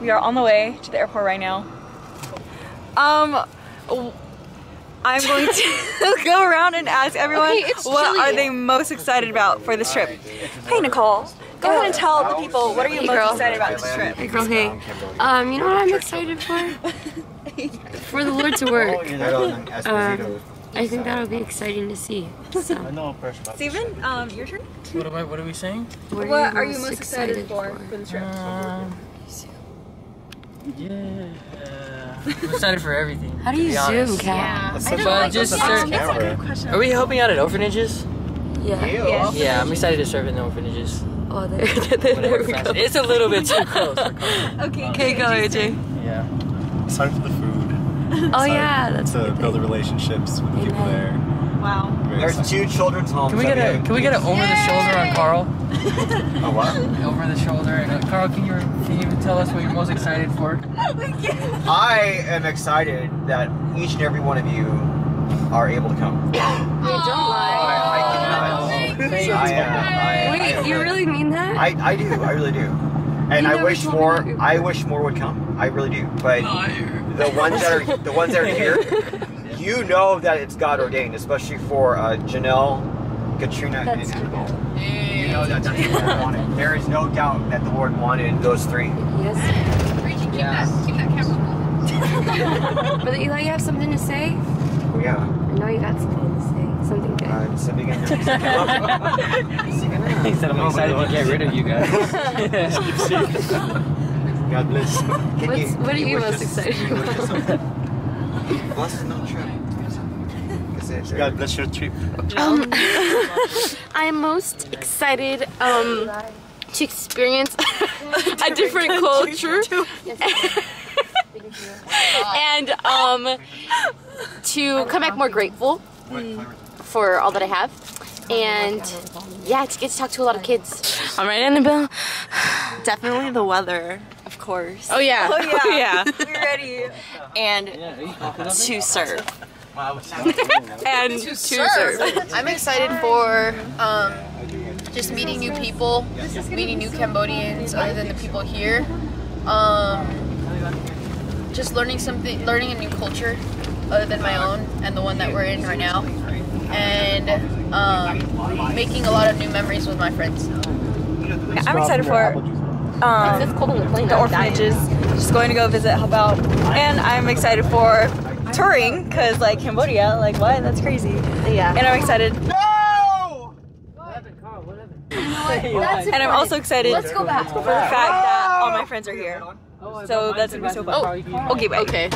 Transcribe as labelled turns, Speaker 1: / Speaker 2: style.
Speaker 1: we are on the way to the airport right now. Um, w- I'm going to go around and ask everyone
Speaker 2: Okay,
Speaker 1: what
Speaker 2: chilly.
Speaker 1: are they most excited about for this trip. Hey Nicole, go ahead and tell the people what are you
Speaker 2: Hey,
Speaker 1: most
Speaker 2: girl.
Speaker 1: excited about this trip.
Speaker 2: Hey girl, hey. Um, you know what I'm excited for? for the Lord to work. Um, I think that'll be exciting to see. So,
Speaker 1: Steven, um, your turn.
Speaker 3: What, am I, what are we saying?
Speaker 2: what,
Speaker 1: What are you most excited for for this trip?
Speaker 3: Um, yeah. I'm excited for everything.
Speaker 2: How do
Speaker 3: to
Speaker 2: you
Speaker 3: be
Speaker 2: zoom,
Speaker 3: honest.
Speaker 2: Kat?
Speaker 3: But just serve, are we helping out at orphanages?
Speaker 2: Yeah.
Speaker 1: Yes.
Speaker 3: Yeah, I'm excited to serve in the orphanages.
Speaker 2: Oh, there, there, there we go.
Speaker 3: It's a little bit too close.
Speaker 1: Okay.
Speaker 2: Okay, go AJ.
Speaker 3: Yeah.
Speaker 4: Excited for the food.
Speaker 2: Oh
Speaker 4: Excited
Speaker 2: yeah, that's a
Speaker 4: to build the relationships with the people there.
Speaker 1: Wow.
Speaker 4: Very
Speaker 5: There's two children's homes.
Speaker 3: Can we get a
Speaker 5: have
Speaker 3: can we get an over the shoulder on Carl?
Speaker 5: A what?
Speaker 3: Over the shoulder. And, uh, Carl, can you can you tell us what you're most excited for?
Speaker 5: I am excited that each and every one of you are able to come.
Speaker 2: Hey, don't lie.
Speaker 5: I, I cannot. I, uh, I, I
Speaker 2: Wait,
Speaker 5: am
Speaker 2: you
Speaker 5: a-
Speaker 2: really mean that?
Speaker 5: I, I do. I really do. And
Speaker 2: You
Speaker 5: I wish more. I wish more would come. I really do. But the ones that are the ones that are here, you know that it's God ordained, especially for uh, Janelle, Katrina,
Speaker 2: That's
Speaker 5: and Annabelle. You know that that's what the Lord wanted. There is no doubt that the Lord wanted those three.
Speaker 2: Yes. Brother Eli, you have something to say?
Speaker 5: Oh, yeah.
Speaker 2: I know you got something to say. Something good.
Speaker 5: Uh, so begin
Speaker 3: He said I'm excited to get rid of you guys.
Speaker 5: God bless. Can
Speaker 2: what are you
Speaker 5: wish
Speaker 2: most excited
Speaker 5: can you wish us
Speaker 2: about?
Speaker 5: Something? Bless us no trip.
Speaker 4: God bless your trip.
Speaker 2: Um, I'm most excited um, to experience a different culture and um, to come back more grateful for all that I have. And yeah, to get to talk to a lot of kids. I'm All right, Annabelle.
Speaker 6: Definitely the weather, of course.
Speaker 2: Oh yeah.
Speaker 1: Oh yeah.
Speaker 6: yeah.
Speaker 1: We're ready.
Speaker 6: And to serve.
Speaker 2: and to serve.
Speaker 7: I'm excited for um, just meeting new people, meeting new Cambodians other than the people here. Um, just learning something, learning a new culture other than my own and the one that we're in right now, and um, making a lot of new memories with my friends.
Speaker 1: I'm excited for um,
Speaker 2: It's cold on the plane.
Speaker 1: the orphanages. Just going to go visit, help out, and I'm excited for touring because like Cambodia, like what? That's crazy.
Speaker 6: Yeah.
Speaker 1: And I'm excited.
Speaker 5: No!
Speaker 1: And I'm also excited
Speaker 2: Let's go back.
Speaker 1: for the fact that all my friends are here. So that's gonna be so fun.
Speaker 2: Oh,
Speaker 1: Okay, bye.
Speaker 2: Okay.